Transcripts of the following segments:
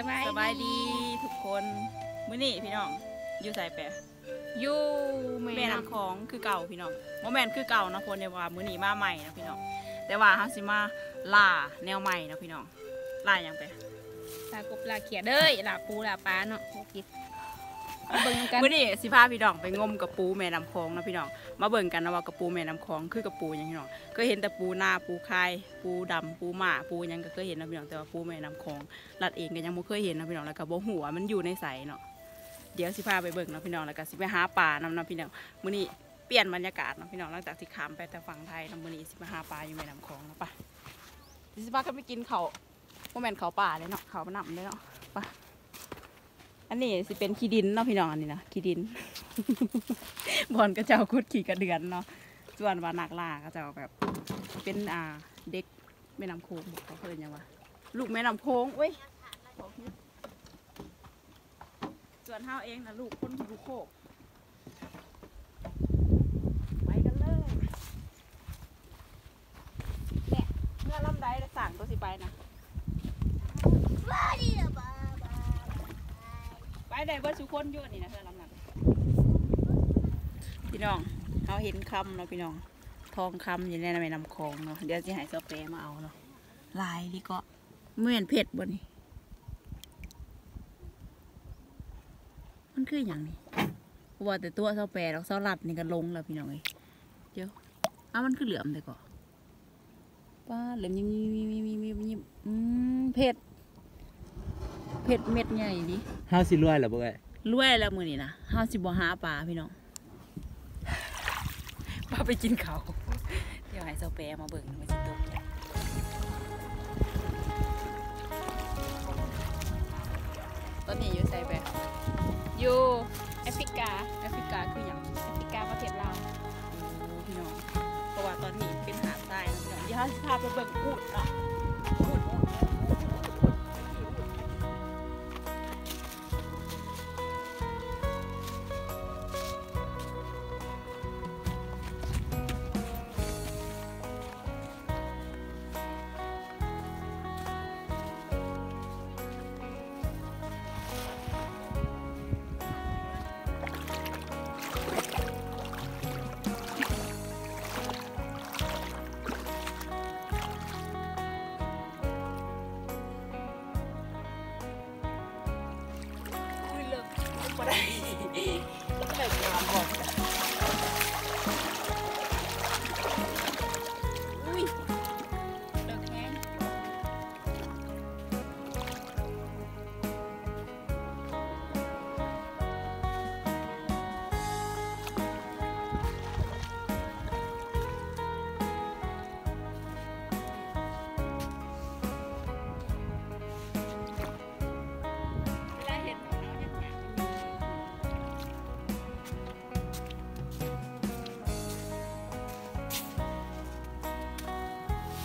สบายสบายดีทุกคนมื้อนี้พี่น้องอยู่ใส่แปะอยู่แม่แม่น้ำน้ำของคือเก่าพี่น้องโมแมนคือเก่านะคนในว่ามื้อนี้มาใหม่นะพี่น้องแต่ว่าเฮาสิมาล่าแนวใหม่นะพี่น้องล่าหยังไปลากบลาเขียดเด้ยลาปูลาปลาเนาะบ่กินมา เบิ่งกันมื้อนี้สิพาพี่น้องไปงมกระปูแม่น้ำคองนะพี่น้อง มาเบิ่งกันนะว่ากระปูแม่น้ำคองคือกระปูหยังพี่น้องเคยเห็นแต่ปูหน้าปูคาย ปูดำปูหมาปูหยังก็เคยเห็นนะพี่น้องแต่ว่าปูแม่น้ำคองลัดเองก็ยังบ่เคยเห็นนะพี่น้องแล้วก็บ่ฮู้ว่ามันอยู่ในไสเนาะเดี๋ยวสิพาไปเบิ่งนะพี่น้องแล้วก็สิไปหาปลานำนะพี่น้องมื้อนี้เปลี่ยนบรรยากาศนะพี่น้องหลังจากที่ขามไปแต่ฝั่งไทยนะมื้อนี้สิมาหาปลาอยู่แม่น้ำคองนะปะสิพากันไปกินเขาวบ่แม่นเขาป่าเลยเนาะเขาวน้ำเลยเนาะไป อันนี้สิเป็นขี้ดินเนาะพี่น้องอันนี้นะขี้ดิน บอลก็เจาคุดขี่กระเดือนเนาะส่วนว่านักล่าก็เจาแบบเป็นอ่าเด็กแม่น้ำโค้งเขาเพิ่นยังวะลูกแม่น้ำโค้งเว้ยส่วนเฮาเองนะลูกคนที่ลูกโคกไปกันเลยเนี่ยเมื่อลำไดได้สั่งตัวสิไปนะ ไปได้เบิดสุคนอยู่นี่นะเพื่อลำนั้นพี่น้องเขาเห็นคำเนาะพี่น้อง ทองคำอยู่ในแม่น้ำคลองเนาะเดี๋ยวจะห้เจ้าแปรมาเอาเนาะลายนี่ก็เมื่อนเพชรบนนี่มันคืออย่างนี้ว่าแต่ตัวเจ้าแปรเราเจ้าลัดนี่ก็ลงแล้วพี่น้องเอ้ยเดี๋ยวอ้าวมันคือเหลือมแต่ก่อนป้าเหลือมยิ้มยิ้มยิ้มยิ้มยิ้มยิ้มยิ้มอืมเพชร เพชรเม็ดใหญ่ดิเฮาสิรวยเหรอบ่เอ้ยรวยแล้วมือนี่นะห้าสิบหาปลาพี่น้องป้าไปกินเขาวเดี๋ยวให้เจ้าแปรมาเบิ่งมาสิตกตอนนี้อยู่ใส่แปรอยู่แอฟริกาแอฟริกาคืออย่างแอฟริกาประเทศลาวโอ้พี่น้องเพราะว่าตอนนี้เป็นหาดทรายนะพี่น้องเดี๋ยวเราจะพาไปเบิ่งอูดเนาะ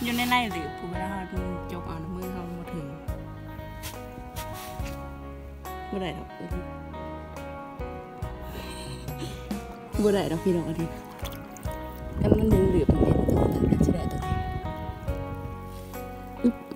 อยู่ในในหรือผู้เวลาเราจกเอาน้ำมือเขามาถึงบ่ได้ดอกเอ้ยบ่ได้ดอกพี่น้องอันนี้แต่มันดึงเหลือเป็นตัวนั้นก็สิได้ตัวนี้อึ๊บนี่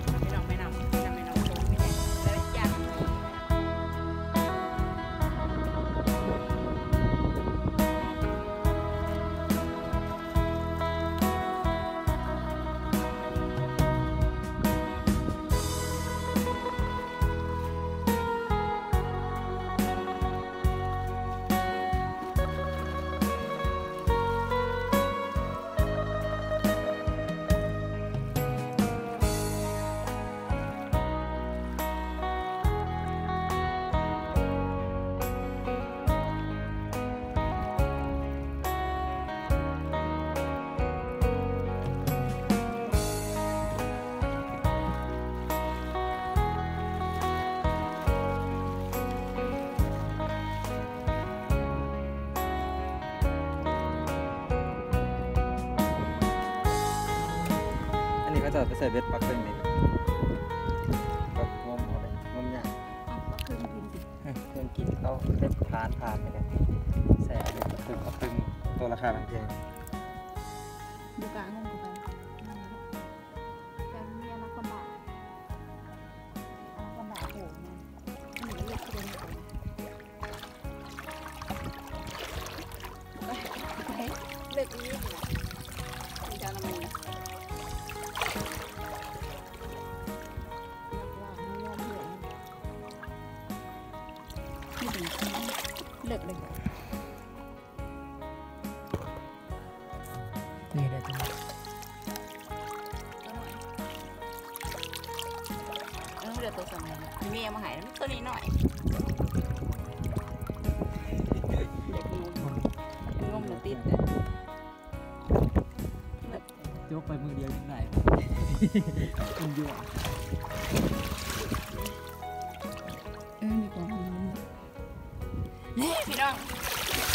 ก จะไปใส่เบ็ดปักครึ่งนี่ปักงมเอาไปงมยากก็คือกินสิเครื่องกินเขาเบ็ดผ่านผ่านไปเลยใส่เบ็ดปักครึ่งปักครึ่งตัวราคาแพงดูกลางงงกูไป เลิกเลยนี่ได้ทั้งต้อเลือตัวสำคัญมีเมียมาหายตัวนี้หน่อยเด็กงงงงมันติดเลยยกไปมือเดียวยังได้มันอยู่เอ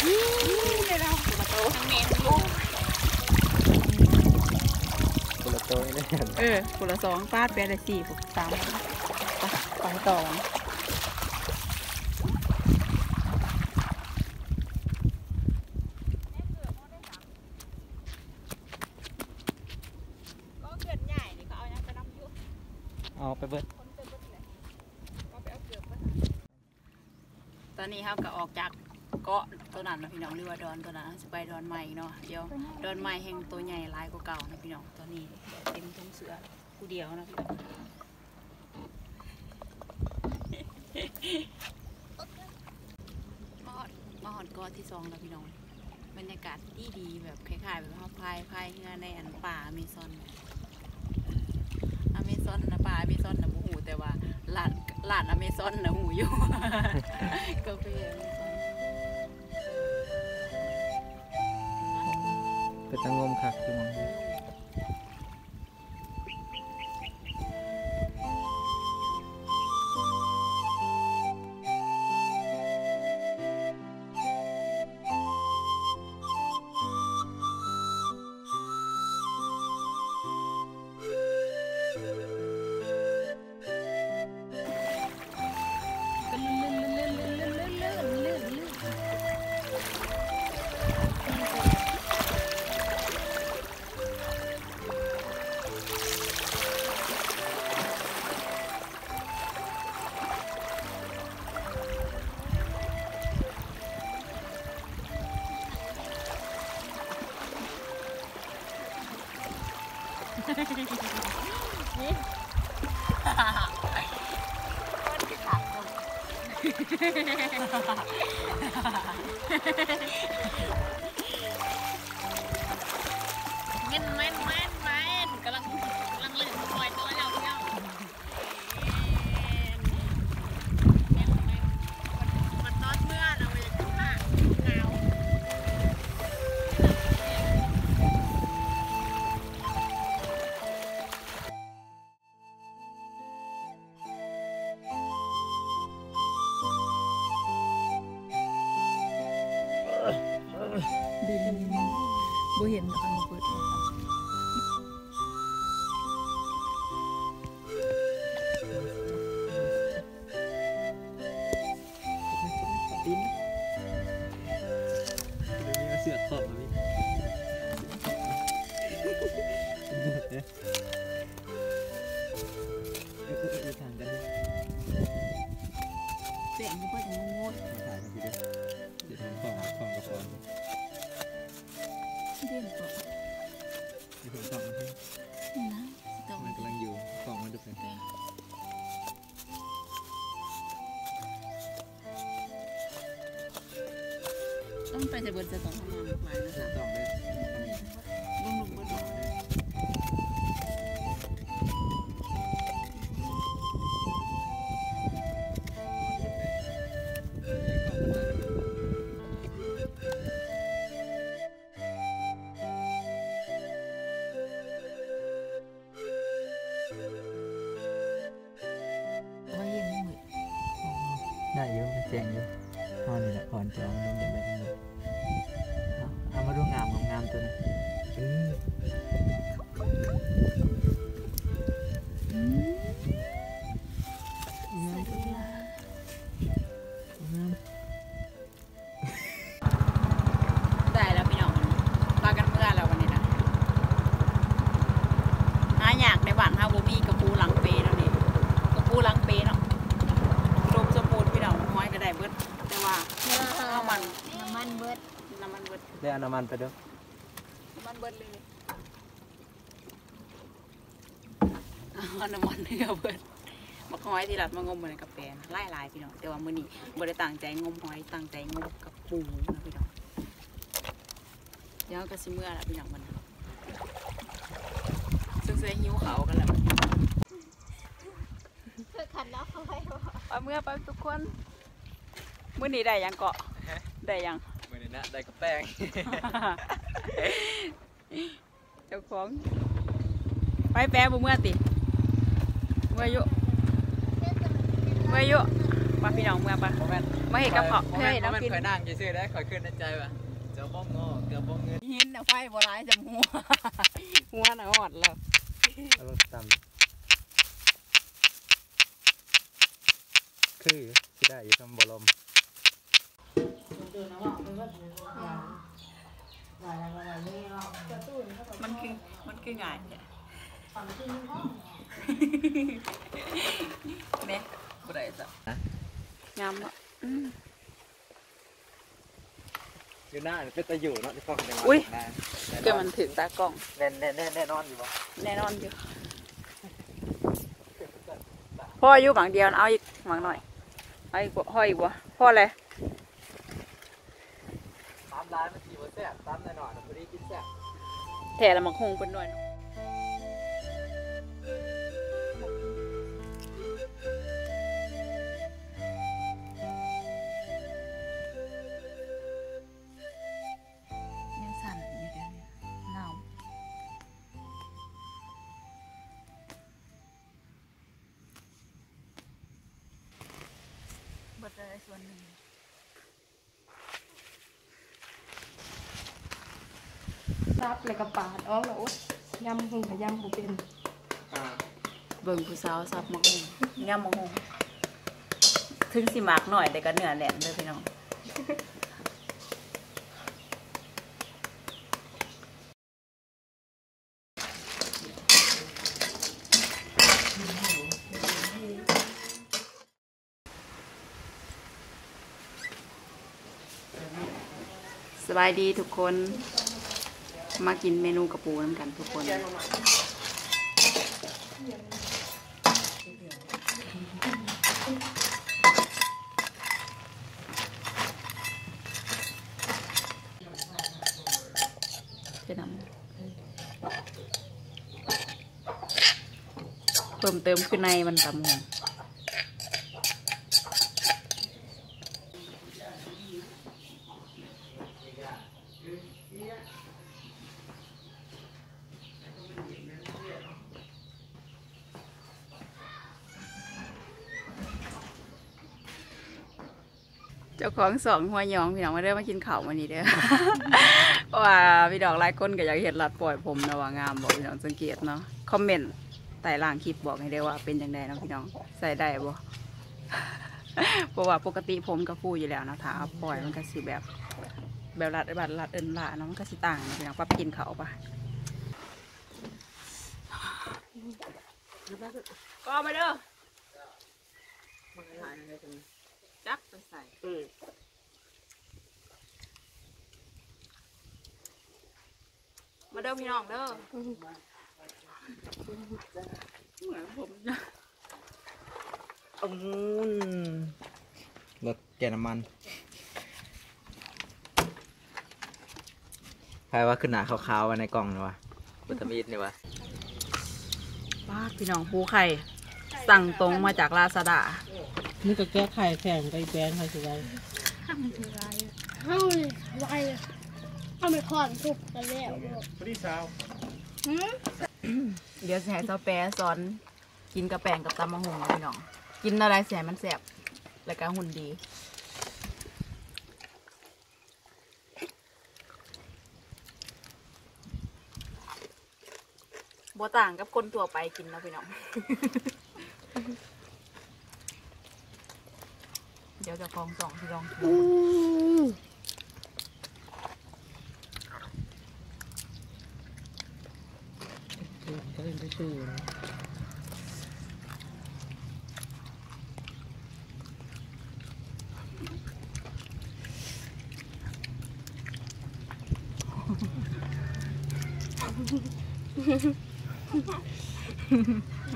นี่เรามาโตทั้งเมนลูกคนละตัวนี่เออคนละสองฟาดไปละสี่ผมสามไปต่อก็เกิดใหญ่นี่เขาเอายังไปน้ำยุเอาไปเบิดตอนนี้เขาก็ออกจากเกาะ ตัวนั้นนะพี่น้องหรือว่าดอนตัวนั้นจะไปดอนใหม่เนาะเดี๋ยวดอนใหม่แห่งตัวใหญ่ลายกว่าเก่านะพี่น้องตอนนี้เต็มทุ่งเสือกูเดียวนะพี่น้องมาฮอดมาฮอดกาะที่สองแล้วพี่น้องบรรยากาศดีดีแบบคล้ายๆแบบเขาพายพายเรือในอันป่าอเมซอนอเมซอนนะป่าอเมซอนนะบูหูแต่ว่าลาดลาดอเมซอนนะหูอยู่กาแฟ เป็นตะงมคักอยู่มองนี้ ハハハハ เบิดได้เอาน้ำมันไปเด้อน้ำมันเบิดเลยเอาน้ำมันให้เอาเบิดมาหอยที่รัดมางมเหมือนกับแฟนไล่ลายพี่น้องแต่ว่ามื้อนี้บ่ได้ตั้งใจงมหอยตั้งใจงมกับปูนะพี่น้องเดี๋ยวก็สิเมื่อละพี่น้องมันซึ่งเสียหิวเขาวกันแล้วเพื่อขันแล้วเขาไปบ่ไปเมื่อไปทุกคนมื้อนี้ได้ยังเกาะได้ยังมื้อ นี้นะ ได้กับแป้ง เจ้าของ ไปแปะบ่เมื่อติ เมื่ออยู่เมื่ออยู่มาพี่น้องเมื่อปะบ่แม่นมาเห็นกับเขาเพื่อเห็นบ่น้ำแม่นกินเคยนั่งซื่อๆได้ข่อยขึ้นในใจว่าเจ้าบ้องโง่เกือบบ้องเงินหินน่ะไฟบ่ร้ายจำหัวหัวน่ะหอดแล้วเอาลง ต่ำคือสิได้อยู่ทำบ่ลมมันคือมันคือง่ายเนี่ยเนี่ยบ่ได้จ้ะงามเนาะอืมอยู่หน้านี่เป็นตะอยู่เนาะที่ฟังจังหวะอุ๊ยแน่เกิดมันถึงตากล้องแน่แน่แน่แน่นอนอยู่บ่แน่นอนอยู่พ่ออายุบางเดียวนะเอาอีกบางหน่อยเอาอีกบ่พ่ออีกวะพ่ออะไรตามร้านมันสิบ่แซ่บตามแน่นอนพอดีกินแซ่บแถ่ละมักคงเป็นหน่อยเนาะยังสั่นอยู่เดี๋ยวนี้หนาวเบิดอะไรส่วนหนึ่ง ซับเลยกระปาดอ๋อแล้วโอ๊ยยำหงกับยำบุเป็นอ่าเบิ่งผู้สาวซับมะฮงย่ำมะฮงถึงสิมากหน่อยแต่ก็เนื้อแน่นเลยพี่น้องสบายดีทุกคน มากินเมนูกระปูน้ำกันทุกคนเท่นั้นเพิ่มเติมคือในมันตำหง ของสองหัวหยองพี่น้องมาเด้อมากินข้าววันนี้เด้อ เพราะว่าพี่ดอกหลายคนก็อยากเห็นรัดปล่อยผมนะว่างามบอกพี่น้องสังเกตเนาะคอมเมนต์ใต้ล่างคลิปบอกให้ได้ว่าเป็นยังไงเนาะพี่น้องใส่ได้บ่เพราะว่าปกติผมก็ฟูอยู่แล้วเนาะถ้าเอาปล่อยมันก็สิแบบแบบรัดบัดรัดเอินละเนาะมันก็สิต่างเนาะพี่น้องปั๊บกินเขาวปะก็มาเด้อ จักไปใส่มาเด้อพี่น้องเด้อเหมือนผมนะอืมรถแกน้ำมันใครว่าขึ้นหนาขาวๆไว้ในกล่องนี่วะบุตรมีดนี่วะป้าดพี่น้องปูไข่สั่งตรงมาจากลาซาด้า นี่ก็แก้ไข่แข่งไปแบนเขาสิได้เฮ้ยไรเอาไปขอนทุบกันแล้วเดี๋ยวสิให้เจ้าแปรสอน กินกระแปงกับตำมะฮงนะพี่น้อง กินอะไรแสมันแสบแล้วก็หุ่นดีบ่ต่างกับคนทั่วไปกินนะพี่น้อง ดี๋ยวจะฟองสองที่ลองกินซื้อก็เป็นไปซื้อนะ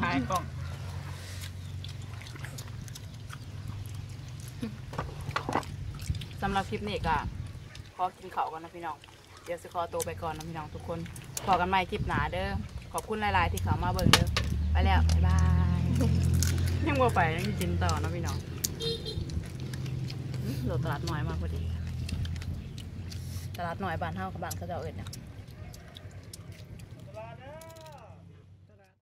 หายกล่อง สำหรับคลิปนี้ก็ขอกินข้าวก่อนนะพี่น้อง เดี๋ยวสิขอตัวไปก่อนนะพี่น้องทุกคนพอกันใหม่คลิปหนาเด้อ ขอบคุณหลาย ๆ ที่เขามาเบิ่งเด้อ ไปแล้ว บ๊ายบาย ยังบ่ไปยังกินต่อนะพี่น้องโหลดตลาดน้อยมากพอดี ตลาดน้อยบ้านเฮากับบ้านเขาเจาเอิดเนี่ย